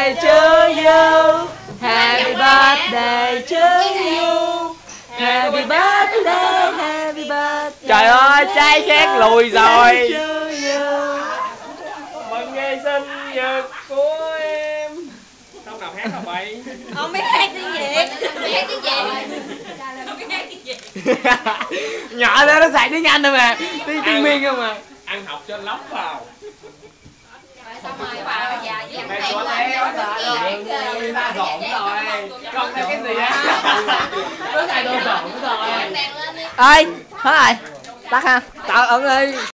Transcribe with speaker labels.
Speaker 1: birthday to you. Happy birthday to you. Happy birthday, happy birthday. Trời ơi, trái khét lùi rồi.
Speaker 2: Mừng ngày sinh nhật của em.
Speaker 3: Không nào hát không bậy?
Speaker 4: Không biết hát tiếng Việt.
Speaker 5: Không biết hát tiếng Việt.
Speaker 2: Nhỏ đó nó xài tiếng Anh thôi mà. Tiếng tiếng miên không
Speaker 1: mà.
Speaker 3: Ăn học cho lóc vào
Speaker 5: mẹ quá trời ơi người ta rộn rồi
Speaker 3: con thấy cái gì á
Speaker 2: nó xài đồ rộn rồi
Speaker 5: đèn lên đi
Speaker 6: ơi hết. Rồi tắt ha.
Speaker 2: Tạo ẩn đi